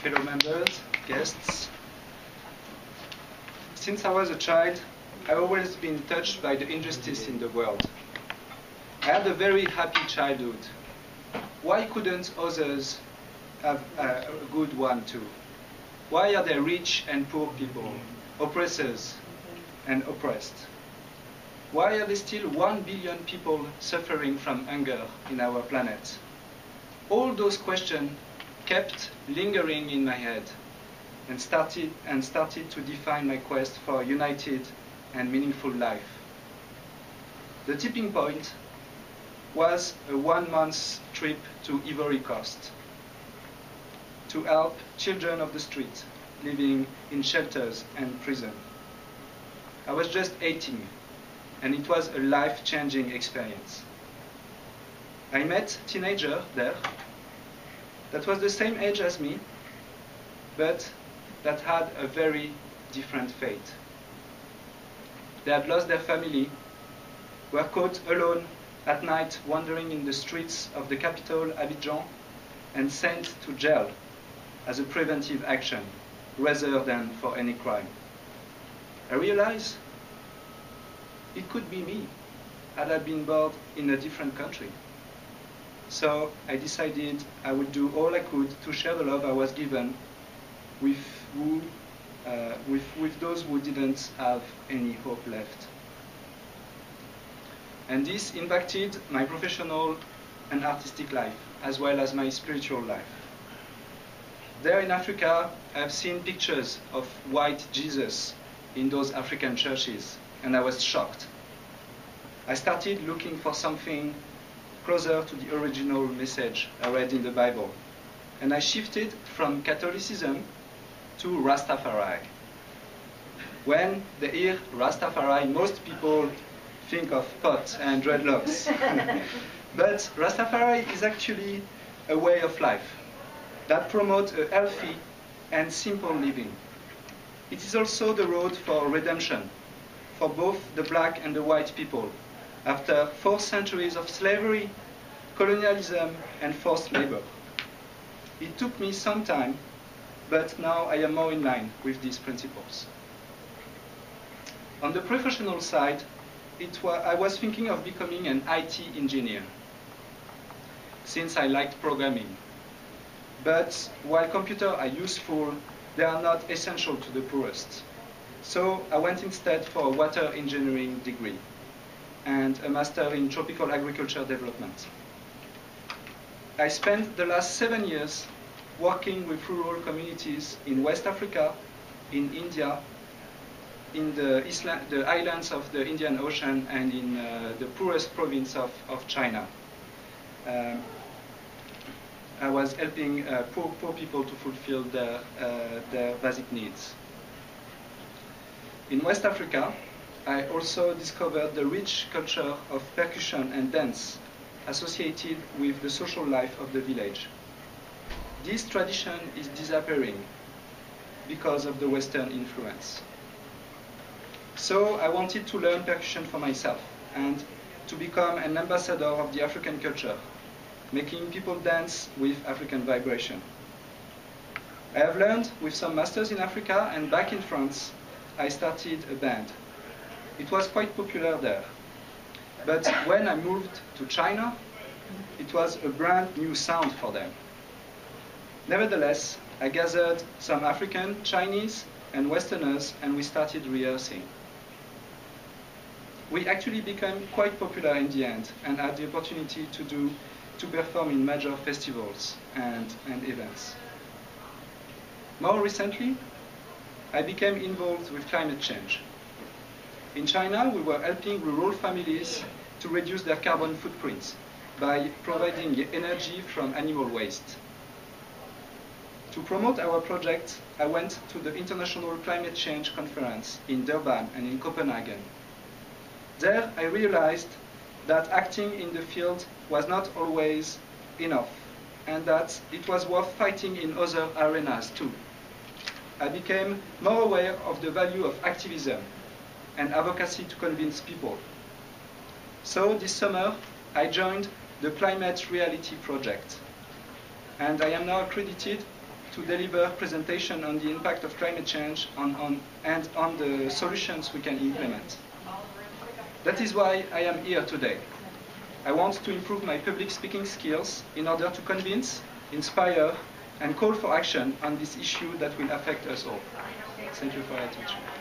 fellow members, guests. Since I was a child, I've always been touched by the injustice in the world. I had a very happy childhood. Why couldn't others have a good one too? Why are there rich and poor people, oppressors and oppressed? Why are there still one billion people suffering from hunger in our planet? All those questions kept lingering in my head and started, and started to define my quest for a united and meaningful life. The tipping point was a one month trip to Ivory Coast to help children of the street living in shelters and prison. I was just 18 and it was a life changing experience. I met teenager there that was the same age as me, but that had a very different fate. They had lost their family, were caught alone at night wandering in the streets of the capital, Abidjan, and sent to jail as a preventive action rather than for any crime. I realized it could be me had I been born in a different country. So I decided I would do all I could to share the love I was given with, who, uh, with, with those who didn't have any hope left. And this impacted my professional and artistic life, as well as my spiritual life. There in Africa, I've seen pictures of white Jesus in those African churches, and I was shocked. I started looking for something closer to the original message I read in the Bible. And I shifted from Catholicism to Rastafari. When they hear Rastafari, most people think of pot and dreadlocks. but Rastafari is actually a way of life that promotes a healthy and simple living. It is also the road for redemption for both the black and the white people after four centuries of slavery, colonialism, and forced labor. It took me some time, but now I am more in line with these principles. On the professional side, wa I was thinking of becoming an IT engineer, since I liked programming. But while computers are useful, they are not essential to the poorest. So I went instead for a water engineering degree and a master in tropical agriculture development. I spent the last seven years working with rural communities in West Africa, in India, in the, isla- the islands of the Indian Ocean, and in uh, the poorest province of, of China. Um, I was helping uh, poor, poor people to fulfill their, uh, their basic needs. In West Africa, I also discovered the rich culture of percussion and dance associated with the social life of the village. This tradition is disappearing because of the Western influence. So I wanted to learn percussion for myself and to become an ambassador of the African culture, making people dance with African vibration. I have learned with some masters in Africa and back in France, I started a band it was quite popular there. But when I moved to China, it was a brand new sound for them. Nevertheless, I gathered some African, Chinese, and Westerners, and we started rehearsing. We actually became quite popular in the end and had the opportunity to do to perform in major festivals and, and events. More recently, I became involved with climate change. In China, we were helping rural families to reduce their carbon footprints by providing energy from animal waste. To promote our project, I went to the International Climate Change Conference in Durban and in Copenhagen. There, I realized that acting in the field was not always enough and that it was worth fighting in other arenas too. I became more aware of the value of activism and advocacy to convince people. So this summer, I joined the Climate Reality Project, and I am now accredited to deliver presentation on the impact of climate change on, on, and on the solutions we can implement. That is why I am here today. I want to improve my public speaking skills in order to convince, inspire, and call for action on this issue that will affect us all. Thank you for your attention.